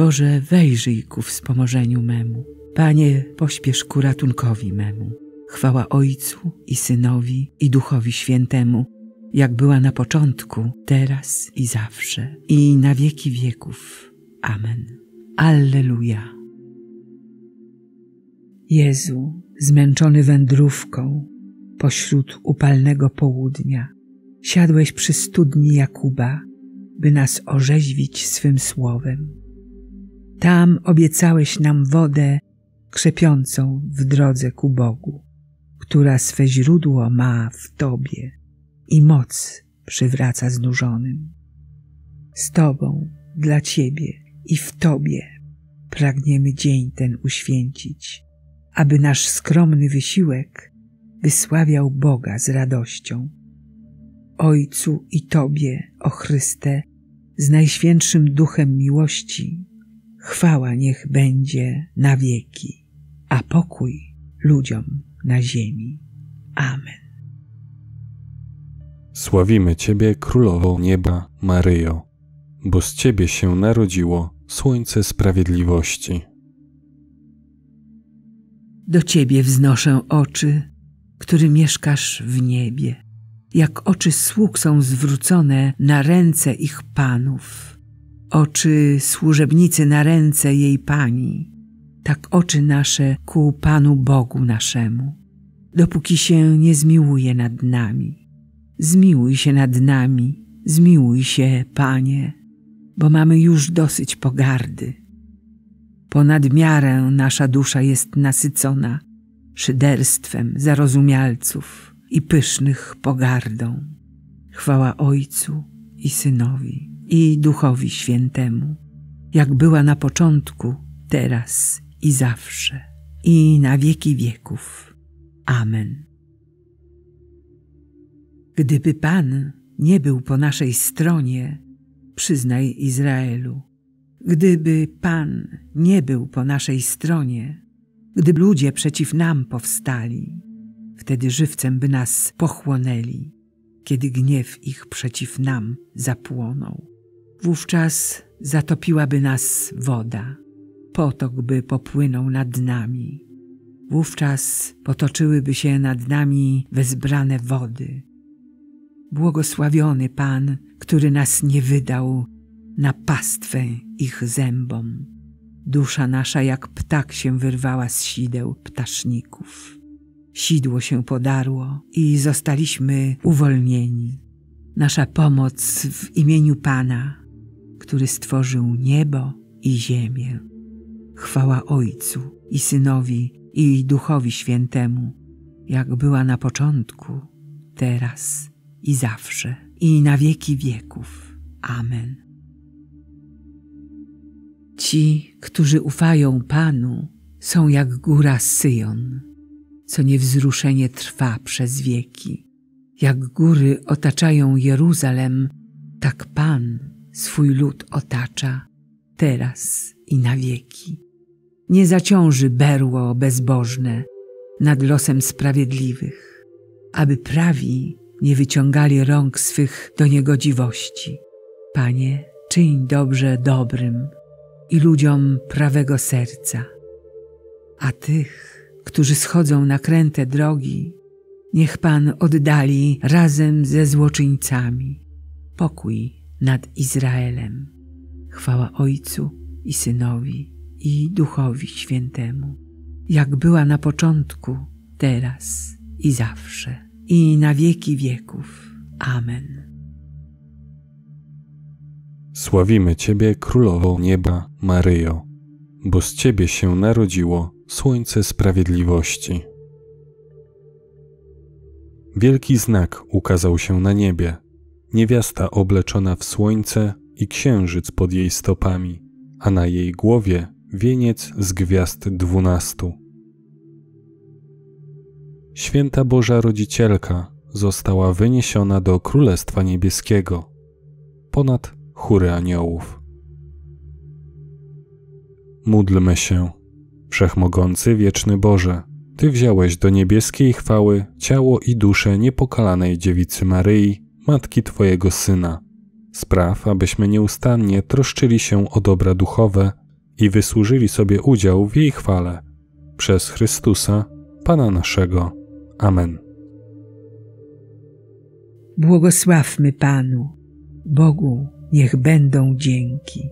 Boże, wejrzyj ku wspomożeniu memu. Panie, pośpiesz ku ratunkowi memu. Chwała Ojcu i Synowi i Duchowi Świętemu, jak była na początku, teraz i zawsze, i na wieki wieków. Amen. Alleluja. Jezu, zmęczony wędrówką, pośród upalnego południa, siadłeś przy studni Jakuba, by nas orzeźwić swym słowem. Tam obiecałeś nam wodę krzepiącą w drodze ku Bogu, która swe źródło ma w Tobie i moc przywraca znużonym. Z Tobą, dla Ciebie i w Tobie pragniemy dzień ten uświęcić, aby nasz skromny wysiłek wysławiał Boga z radością. Ojcu i Tobie, o Chryste, z Najświętszym Duchem miłości, chwała niech będzie na wieki, a pokój ludziom na ziemi. Amen. Sławimy Ciebie, Królowo Nieba, Maryjo, bo z Ciebie się narodziło Słońce Sprawiedliwości. Do Ciebie wznoszę oczy, który mieszkasz w niebie, jak oczy sług są zwrócone na ręce ich panów, oczy służebnicy na ręce jej pani, tak oczy nasze ku Panu Bogu naszemu, dopóki się nie zmiłuje nad nami. Zmiłuj się nad nami, zmiłuj się, Panie, bo mamy już dosyć pogardy. Ponad miarę nasza dusza jest nasycona szyderstwem zarozumialców i pysznych pogardą. Chwała Ojcu i Synowi i Duchowi Świętemu, jak była na początku, teraz i zawsze, i na wieki wieków. Amen. Gdyby Pan nie był po naszej stronie, przyznaj Izraelu, gdyby Pan nie był po naszej stronie, gdyby ludzie przeciw nam powstali, wtedy żywcem by nas pochłonęli, kiedy gniew ich przeciw nam zapłonął. Wówczas zatopiłaby nas woda, potok by popłynął nad nami. Wówczas potoczyłyby się nad nami wezbrane wody. Błogosławiony Pan, który nas nie wydał na pastwę ich zębom. Dusza nasza jak ptak się wyrwała z sideł ptaszników. Sidło się podarło i zostaliśmy uwolnieni. Nasza pomoc w imieniu Pana, który stworzył niebo i ziemię. Chwała Ojcu i Synowi i Duchowi Świętemu, jak była na początku, teraz i zawsze, i na wieki wieków. Amen. Ci, którzy ufają Panu, są jak góra Syjon, co niewzruszenie trwa przez wieki. Jak góry otaczają Jeruzalem, tak Pan swój lud otacza, teraz i na wieki. Nie zaciąży berło bezbożne nad losem sprawiedliwych, aby prawi nie wyciągali rąk swych do niegodziwości. Panie, czyń dobrze dobrym i ludziom prawego serca, a tych, którzy schodzą na kręte drogi, niech Pan oddali razem ze złoczyńcami. Pokój nad Izraelem. Chwała Ojcu i Synowi i Duchowi Świętemu, jak była na początku, teraz i zawsze, i na wieki wieków. Amen. Sławimy Ciebie, Królowo Nieba, Maryjo, bo z Ciebie się narodziło Słońce Sprawiedliwości. Wielki znak ukazał się na niebie. Niewiasta obleczona w słońce i księżyc pod jej stopami, a na jej głowie wieniec z gwiazd dwunastu. Święta Boża Rodzicielka została wyniesiona do Królestwa Niebieskiego ponad chóry aniołów. Módlmy się. Wszechmogący, wieczny Boże, Ty wziąłeś do niebieskiej chwały ciało i duszę niepokalanej dziewicy Maryi, matki Twojego Syna. Spraw, abyśmy nieustannie troszczyli się o dobra duchowe i wysłużyli sobie udział w jej chwale. Przez Chrystusa, Pana naszego. Amen. Błogosławmy Panu, Bogu niech będą dzięki.